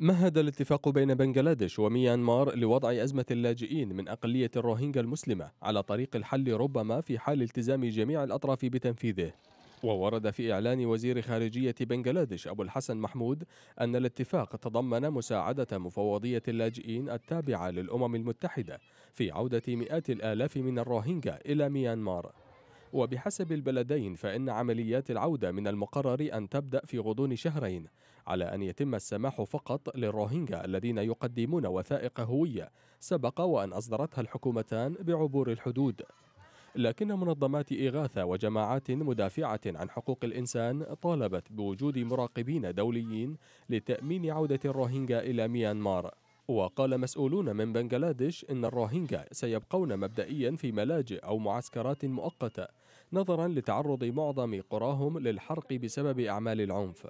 مهد الاتفاق بين بنغلاديش وميانمار لوضع أزمة اللاجئين من أقلية الروهينجا المسلمة على طريق الحل ربما في حال التزام جميع الأطراف بتنفيذه؟ وورد في إعلان وزير خارجية بنغلاديش أبو الحسن محمود أن الاتفاق تضمن مساعدة مفوضية اللاجئين التابعة للأمم المتحدة في عودة مئات الآلاف من الروهينجا إلى ميانمار. وبحسب البلدين فإن عمليات العودة من المقرر أن تبدأ في غضون شهرين على أن يتم السماح فقط للروهينجا الذين يقدمون وثائق هوية سبق وأن أصدرتها الحكومتان بعبور الحدود. لكن منظمات إغاثة وجماعات مدافعة عن حقوق الإنسان طالبت بوجود مراقبين دوليين لتأمين عودة الروهينجا إلى ميانمار. وقال مسؤولون من بنغلاديش إن الروهينجا سيبقون مبدئيا في ملاجئ أو معسكرات مؤقتة نظرا لتعرض معظم قراهم للحرق بسبب أعمال العنف.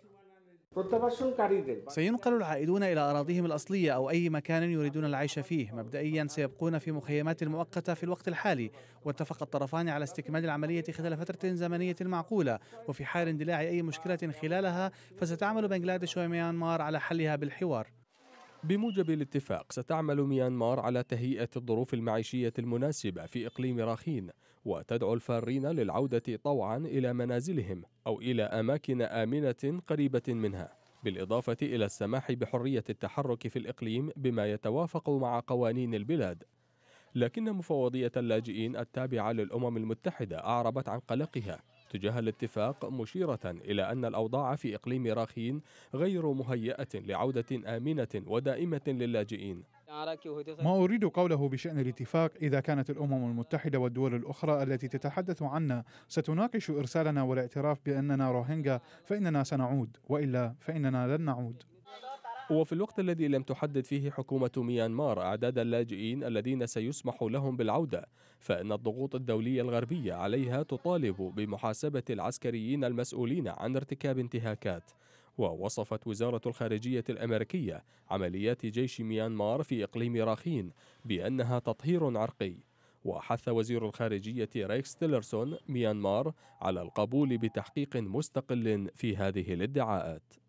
سينقل العائدون إلى أراضيهم الأصلية أو أي مكان يريدون العيش فيه. مبدئيا سيبقون في مخيمات مؤقتة في الوقت الحالي. واتفق الطرفان على استكمال العملية خلال فترة زمنية معقولة. وفي حال اندلاع أي مشكلة خلالها فستعمل بنغلاديش وميانمار على حلها بالحوار. بموجب الاتفاق ستعمل ميانمار على تهيئة الظروف المعيشية المناسبة في إقليم راخين وتدعو الفارين للعودة طوعا إلى منازلهم أو إلى أماكن آمنة قريبة منها بالإضافة إلى السماح بحرية التحرك في الإقليم بما يتوافق مع قوانين البلاد. لكن مفوضية اللاجئين التابعة للأمم المتحدة أعربت عن قلقها. تجاه الاتفاق مشيرة إلى أن الأوضاع في إقليم راخين غير مهيئة لعودة آمنة ودائمة للاجئين. ما أريد قوله بشأن الاتفاق إذا كانت الأمم المتحدة والدول الأخرى التي تتحدث عنا ستناقش إرسالنا والاعتراف بأننا روهينجا فإننا سنعود وإلا فإننا لن نعود. وفي الوقت الذي لم تحدد فيه حكومة ميانمار أعداد اللاجئين الذين سيسمح لهم بالعودة فإن الضغوط الدولية الغربية عليها تطالب بمحاسبة العسكريين المسؤولين عن ارتكاب انتهاكات. ووصفت وزارة الخارجية الأمريكية عمليات جيش ميانمار في إقليم راخين بأنها تطهير عرقي. وحث وزير الخارجية ريكس تيلرسون ميانمار على القبول بتحقيق مستقل في هذه الادعاءات.